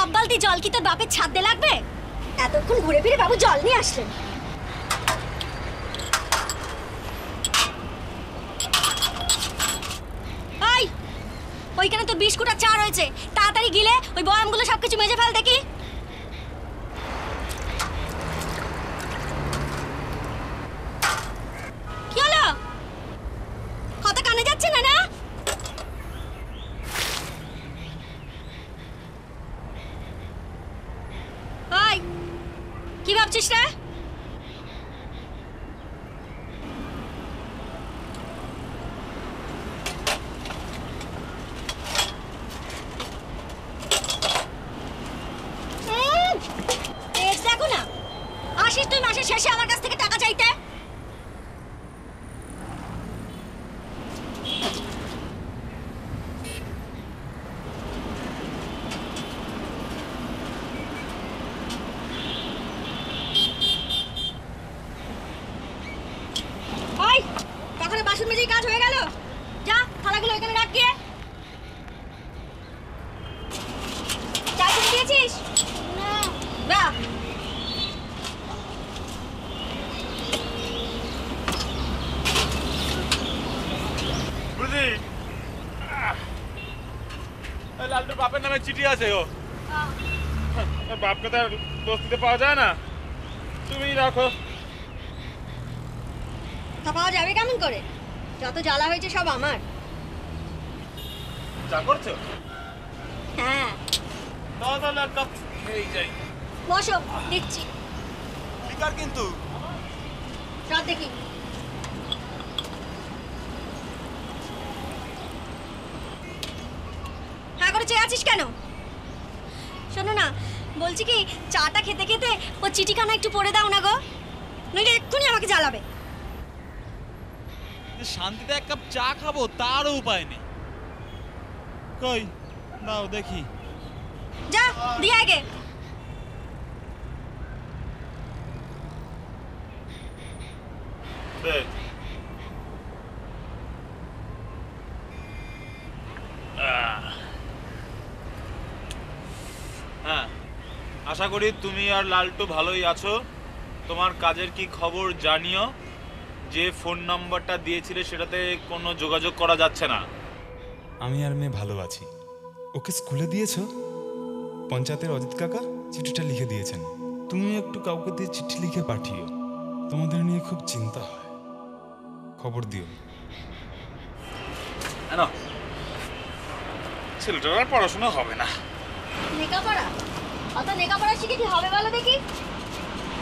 জল কি তোর বাপের ছাদে লাগবে? এতক্ষণ ঘুরে ফিরে বাবু জল নিয়ে আসলেন। ওইখানে তোর বিস্কুট আর চা রয়েছে। তাড়াতাড়ি গিলে, ওই বয়ামগুলো সবকিছু মেজে ফেল দেখি কি হলো কথা কানে যাচ্ছে না না ওই কি ভাবছিস রে উম, পেট দেখো না আসিস তুই মাসের শেষে আমার কাছ থেকে টাকা চাইতে ওই তখন বাসন মেজেই কাজ হয়ে গেল যা থালাগুলো এখানে রাখ গিয়ে চা করে দিয়েছিস না বা বুঝলি এই লালটুর বাপের নামে চিঠি আছে ও বাপকে তো আর দিতে পাওয়া যায় না। তুমি রাখো। তা পাওয়া যাবে কেমন করে? যত জ্বালা হয়েছে সব আমার। চা করছ? হ্যাঁ। দাও তাহলে এক কাপ খেয়েই যাই। বসো দিচ্ছি। লিকার কিন্তু। রাত দেখি হ্যাঁ করে চেয়ে আছিস কেন? শোনো না বলছি কি চাটা খেতে খেতে ও চিঠিখানা একটু পড়ে দাও না গো নইলে এক্ষুনি আমাকে জ্বালাবে। শান্তিতে এক কাপ চা খাব তারও উপায় নেই। কই দাও দেখি। যা দিয়ে আগে। দে। আহ। হ্যাঁ আশা করি তুমি আর লালটু ভালোই আছো। তোমার কাজের কি খবর জানিও। যে ফোন নাম্বারটা দিয়েছিলে সেটাতে কোনো যোগাযোগ করা যাচ্ছে না। আমি আর মেয়ে ভালো আছি। ওকে স্কুলে দিয়েছ? পঞ্চায়েতের অজিত কাকা চিঠিটা লিখে দিয়েছেন। তুমি একটু কাউকে দিয়ে চিঠি লিখে পাঠিও। তোমাদের নিয়ে খুব চিন্তা হয়। খবর দিও। ছেলেটার আর পড়াশোনা হবে না। লেখাপড়া? অত লেখাপড়া শিখে কি হবে বলো দেখি?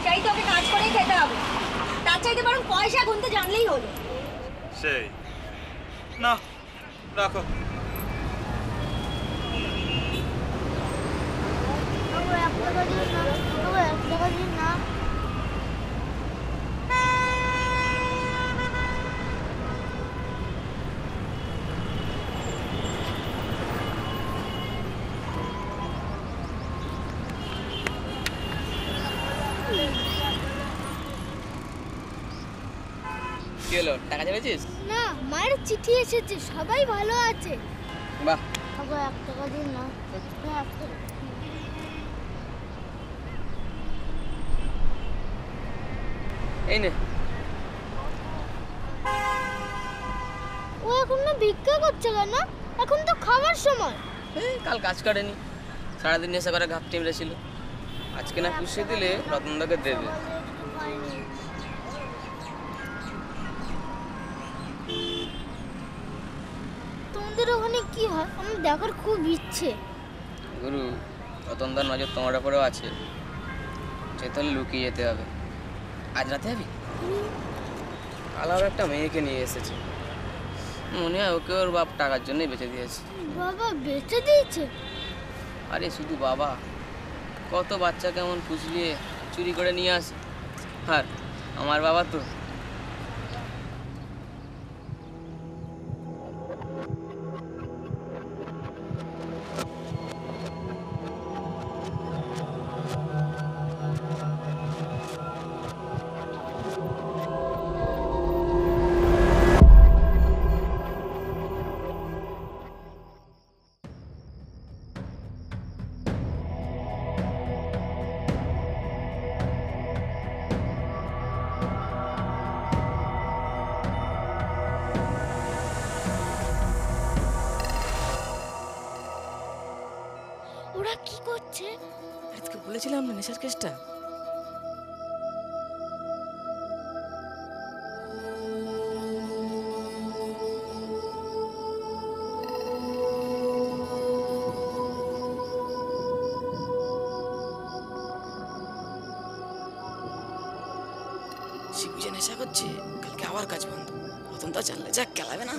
সেই তোকে কাজ করেই খেতে হবে। তার চাইতে বরং পয়সা গুনতে জানলেই হলো। সেই। না রাখো। বাবু এক টাকা দিন না। বাবু এক টাকা দিন না। টাকা না মায়ের চিঠি এসেছে সবাই ভালো আছে। বাহ। বাবু এক টাকা দিন না। এই নে। ও এখন না ভিক্ষা করছে কেন? এখন তো খাবার সময়। এই কাল কাজ করেনি। সারাদিন নেশা করে ঘাপটি মেরেছিল। আজকে না পুষিয়ে দিলে রতনদাকে দেবে। কি হয়? আমার দেখার খুব ইচ্ছে। গুরু রতনদার নজর তোমার উপরেও আছে। সে তাহলে লুকিয়ে যেতে হবে। আজ রাতে যাবি? কাল আবার একটা মেয়েকে নিয়ে এসেছে। মনে হয় ওকে ওর বাপ টাকার জন্যই বেঁচে দিয়েছে। বাবা বেঁচে দিয়েছে? আরে শুধু বাবা। কত বাচ্চা কেমন ফুসলিয়ে চুরি করে নিয়ে আসে। আর আমার বাবা তো কেসটা শিবু যে নেশা করছে, কালকে আবার কাজ বন্ধ। রতন তো জানলে যাক খেলাবে না।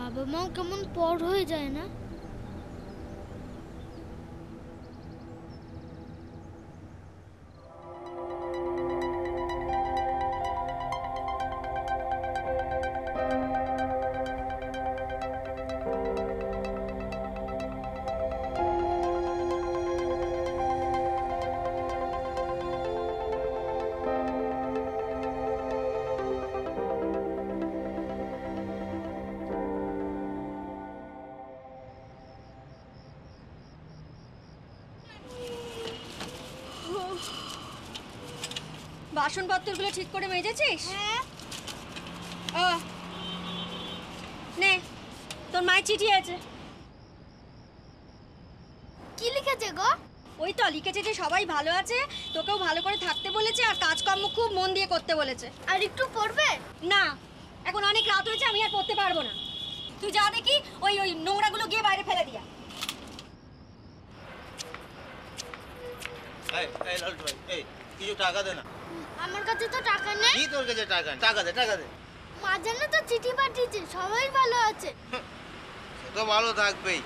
বাবা মা কেমন পর হয়ে যায় না? ঠিক করে মেজেছিস? হ্যাঁ। ও। নে তোর মায়ের চিঠি আছে। কি লিখেছে গো? ওই তো লিখেছে যে সবাই ভালো আছে তোকেও ভালো করে থাকতে বলেছে আর কাজকর্ম খুব মন দিয়ে করতে বলেছে। আর একটু পড়বে? না এখন অনেক রাত হয়েছে আমি আর পড়তে পারব না। তুই যা দেখি ওই ওই নোংরাগুলো গিয়ে বাইরে ফেলে দিয়া। এই এই লালটু ভাই এই কিছু টাকা দে না। আমার কাছে তো টাকা নেই। কি তোর কাছে টাকা? নেই? টাকা দে টাকা দে। মা জানো তো চিঠি পাঠিয়েছে সবাই ভালো আছে। সে তো ভালো থাকবেই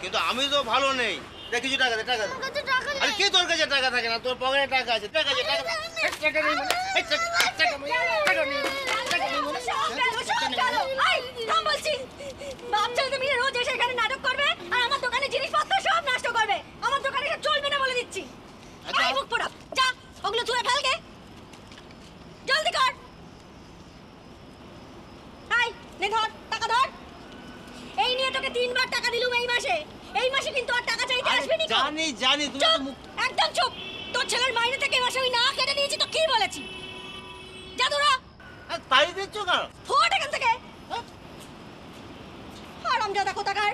কিন্তু আমি তো ভালো নেই। দে কিছু টাকা দে টাকা দে। আমার কাছে টাকা আরে নেই। কি তোর কাছে টাকা থাকে না? তোর পকেটে টাকা আছে টাকা আছে টাকা দে। টাকা নেই টাকা- নেই, টাকা। বাপ ছেলে রোজ এসে এখানে নাটক করবে আর আমার দোকানে জিনিসপত্র সব নষ্ট করবে। আমার দোকানে চলবে না বলে দিচ্ছি। আচ্ছা। মুখ পোড়া যা ওগুলো তুলে ফেলগে জলদি কর। হাই নে ধর টাকা ধর। এই নিয়ে তোকে তিনবার টাকা দিলুম এই মাসে। এই মাসে কিন্তু আর টাকা চাইতে আসবি না জানি জানি তুমি তো মুখ একদম চুপ। তোর ছেলের মাইনে থেকে এই মাসে আমি না কেটে নিয়েছি তো কি বলেছি? দিচ্ছ কেন? ফোট এখান থেকে। হারামজাদা কোথাকার?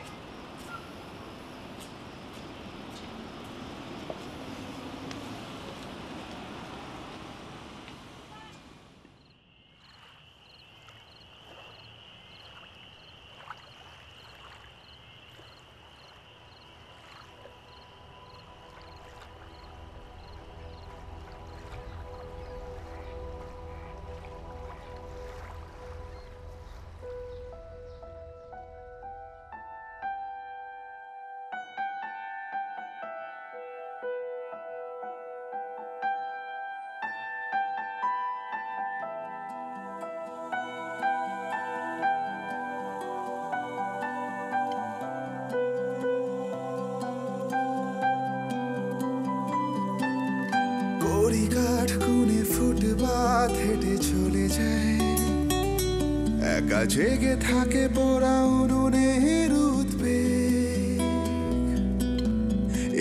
কড়িকাঠ কুনে ফুটপাত হেঁটে চলে যায়। একা জেগে থাকে পোড়া উনুনের উদ্বেগ।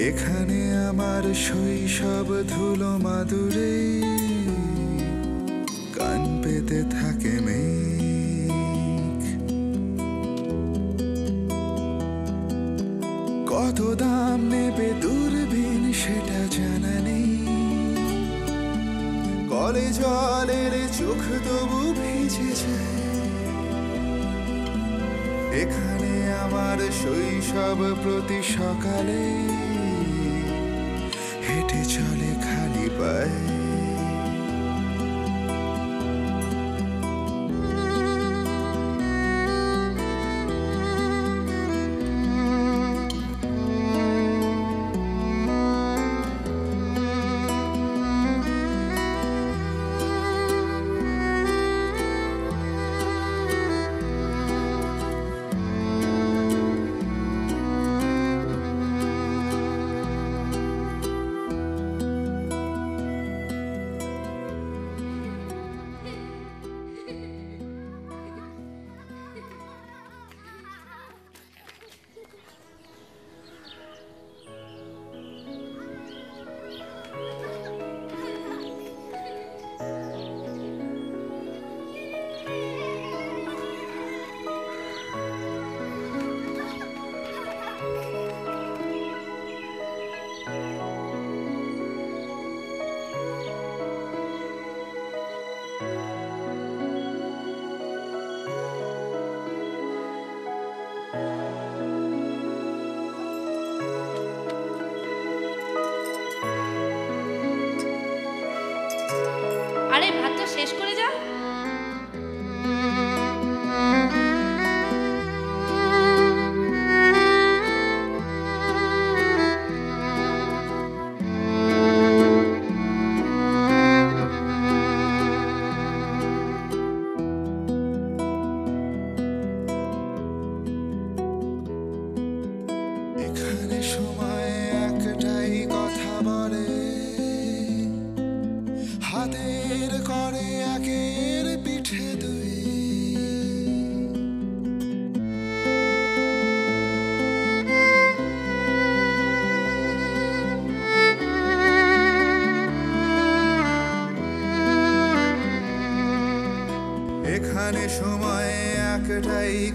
এখানে আমার শৈশব ধুলো মাদুরে, কান পেতে থাকে মেঘ। কত দাম নেবে কলে জলের চোখ তবু ভিজে যায় এখানে আমার শৈশব প্রতি সকালে হেঁটে চলে খালি পায়ে।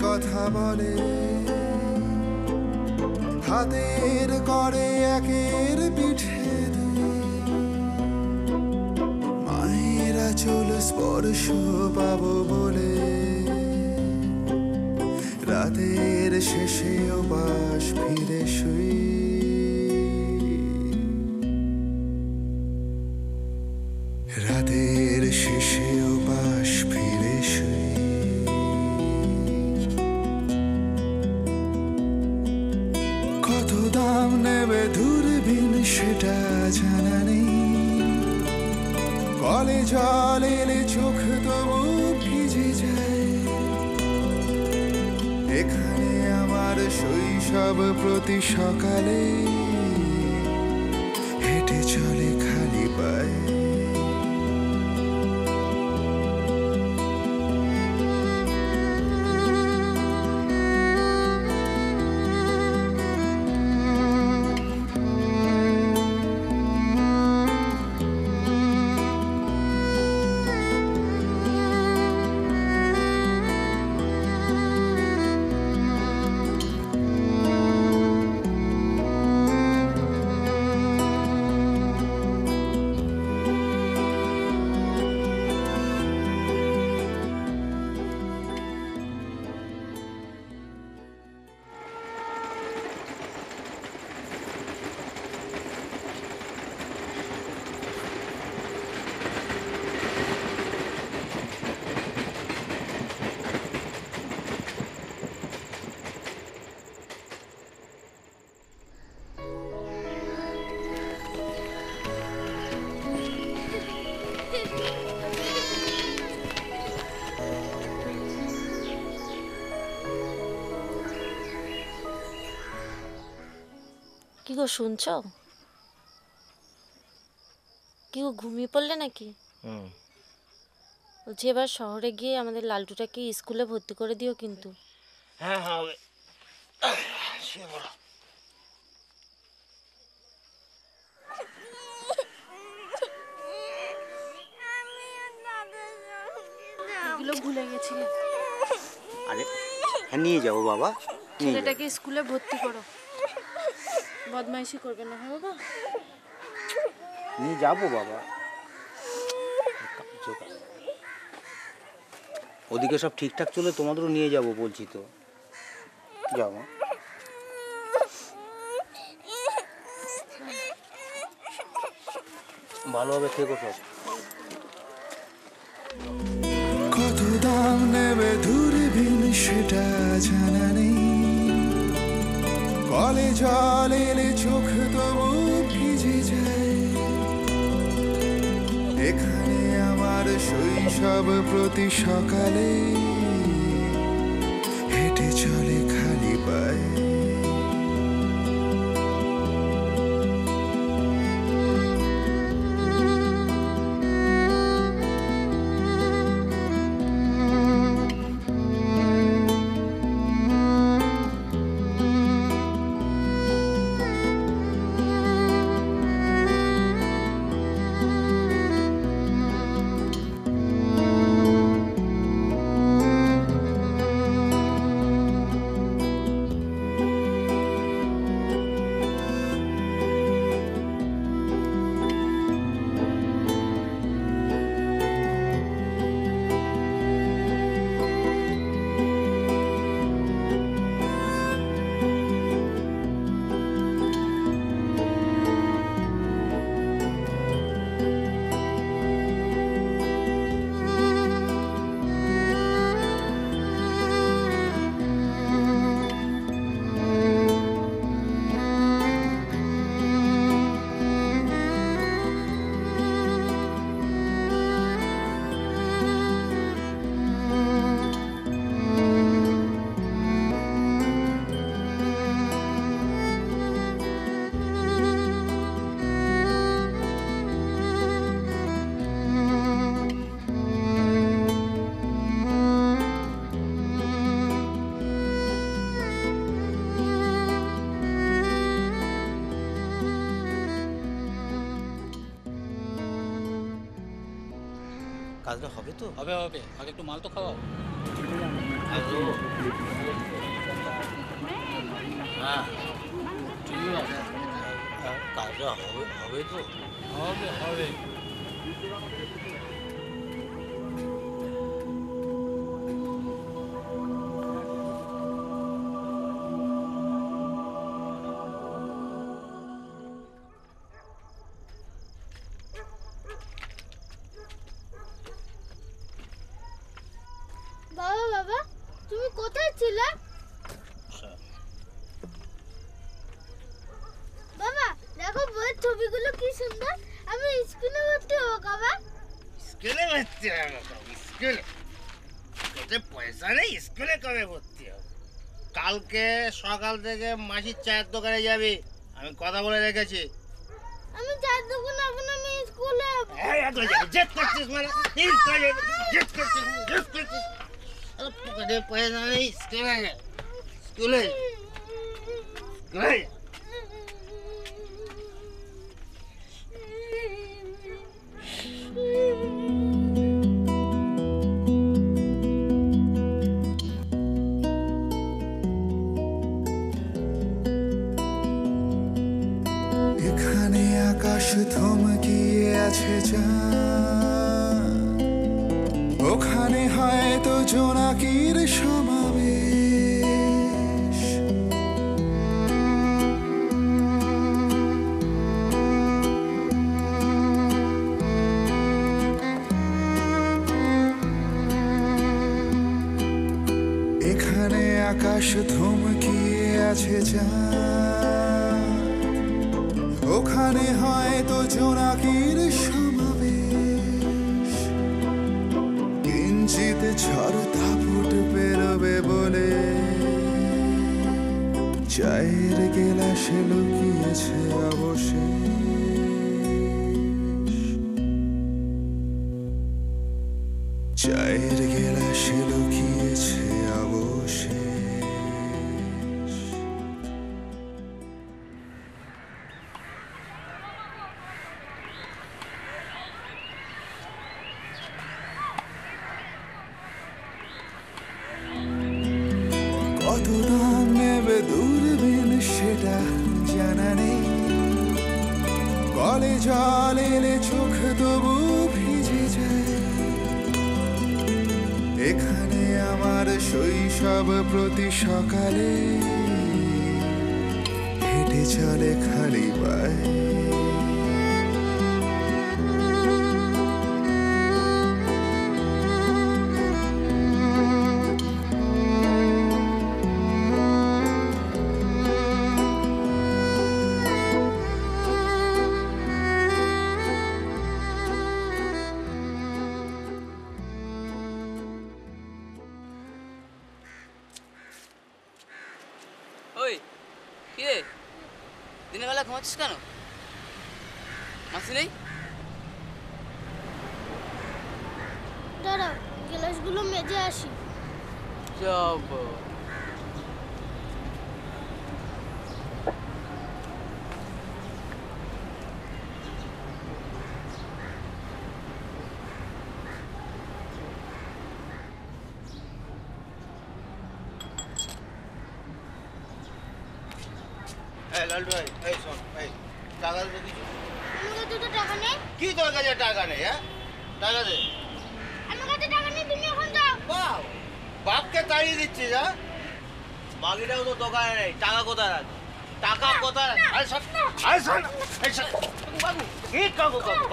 কথা বলে। হাতের করে একের পিঠে। মায়েরা চল স্পর্শ পাব বলে। রাতের শেষে বাস ফিরে শুই। এখানে আমার শৈশব প্রতি সকালে হেঁটে চলে খালি পায়ে। গো শুনছো? কি গো ঘুমিয়ে পড়লে নাকি? হুম। বলছি এবার শহরে গিয়ে আমাদের লালটুটাকে স্কুলে ভর্তি করে দিও কিন্তু। হ্যাঁ হ্যাঁ এগুলো ভুলে গেছিলে। আরে হ্যাঁ নিয়ে যাব বাবা ছেলেটাকে স্কুলে ভর্তি করো। বদমাইশি করবে না হ্যাঁ বাবা? নিয়ে যাব বাবা। ওদিকে সব ঠিকঠাক চলে তোমাদেরও নিয়ে যাব বলছি তো। যাও মা। ভালোভাবে থেকো সব। কত দাম নেবে দূরবীন সেটা জানা নেই। কলে জল এলে চোখ তবু ভিজে যায়। এখানে আমার শৈশব প্রতি সকালে কাজটা হবে তো? হবে হবে। আগে একটু মাল তো খাওয়াও। হ্যাঁ। ঠিক আছে। কাজটা হবে হবে তো? হবে হবে। ছিলে বাবা দেখো বইয়ের ছবিগুলো কি সুন্দর। আমি স্কুলে ভর্তি হব বাবা। স্কুলে ভর্তি হবে? স্কুলে। তোদের পয়সা নেই স্কুলে কবে ভর্তি হবে? কালকে সকাল থেকে মাসির চায়ের দোকানে যাবি আমি কথা বলে রেখেছি। আমি চার দোকান এখন আমি স্কুলে এই, এত জেদ করছিস মানে? জেদ করছিস জেদ করছিস। পকেটে পয়সা নেই স্কুলে যা। স্কুলে স্কুলে এখানে আকাশ থমকিয়ে আছে চাঁদ ওখানে হয়তো জোনাকির সমাবেশ। এখানে আকাশ থমকিয়ে আছে যা। ওখানে হয়তো জোনাকির সমাবেশ কিঞ্চিত ফুট বেরোবে বলে। চায়ের গেলাসে লুকিয়েছে অবশেষ। চায়ের গেলাসে লুকিয়েছে প্রতি সকালে হেঁটে চলে খালি পায়। দিনের বেলা ঘুমাচ্ছিস কেন মাসি নেই দাঁড়াও গ্লাসগুলো মেজে আসি। যাব এই লালটু ভাই এই শোন এই টাকা দে কিছু আমার কাছে তো টাকা নেই কি তোর কাছে টাকা নেই হ্যাঁ টাকা দে আমার কাছে টাকা নেই তুমি এখন যাও বাহ বাপকে তাড়িয়ে দিচ্ছিস হ্যাঁ বাকিটাও তো দোকানে নেই টাকা কোথায় রাখ টাকা কোথায় রাখ আরে সব আরে শোন এই শোন বাবু কি কাকু কাকু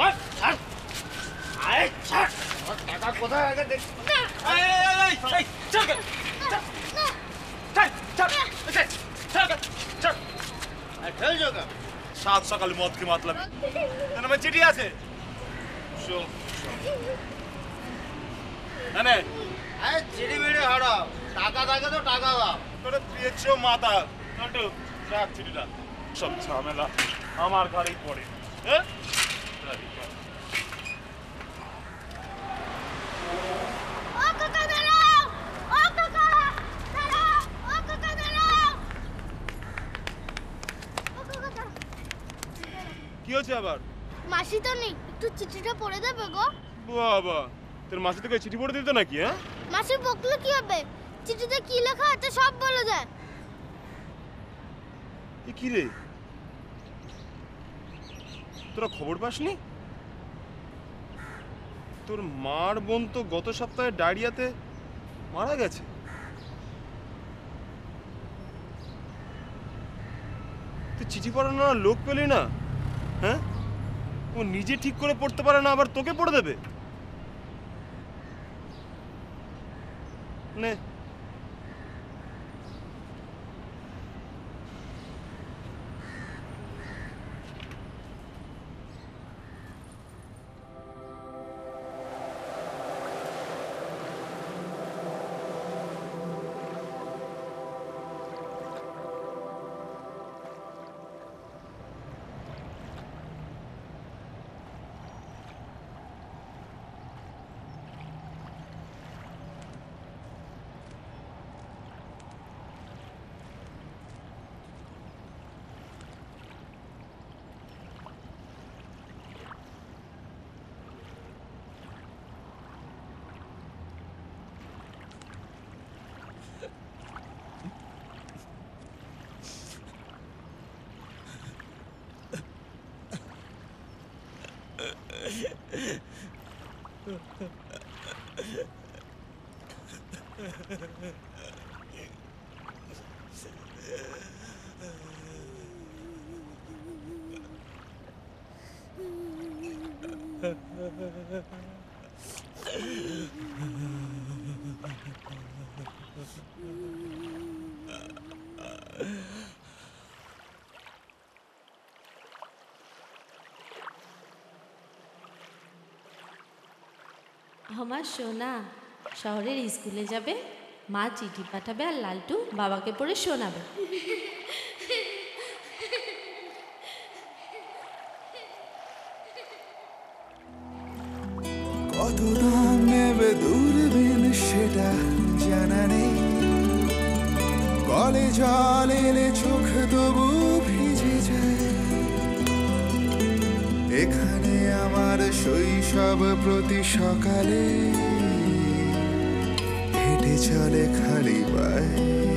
আরে ছাড়। টাকা কোথায় রাখে দেখ। সাত সকালে মদ কি মাতলাম? আমার চিঠি আছে? বিড়ি হারাও। টাকা থাকে তো টাকা দাও। তোরে চিঠিটা। সব ঝামেলা আমার ঘরেই পড়ে। কি হচ্ছে আবার? মাসি তো নেই একটু চিঠিটা পড়ে দেবে গো। বাবা তোর মাসি তোকে চিঠি পড়ে দিত নাকি হ্যাঁ? মাসি বকলে কি হবে? চিঠিতে কি লেখা আছে সব বলে দেয়। কি রে? তোরা খবর পাসনি? তোর মার বোন তো গত সপ্তাহে ডায়রিয়াতে মারা গেছে। তুই চিঠি পড়ানো না লোক পেলি না হ্যাঁ? ও নিজে ঠিক করে পড়তে পারে না, আবার তোকে পড়ে দেবে? নে। Ha ha ha. আমার সোনা। শহরের স্কুলে যাবে, মা চিঠি পাঠাবে আর লালটু বাবাকে পড়ে শোনাবে। কত দাম নেবে দূরবীন সেটা জানা নেই। কলে জল এলে চোখ তবু ভিজে যায়। এখানে আমার শৈশব প্রতি সকালে হেঁটে চলে খালি পায়ে।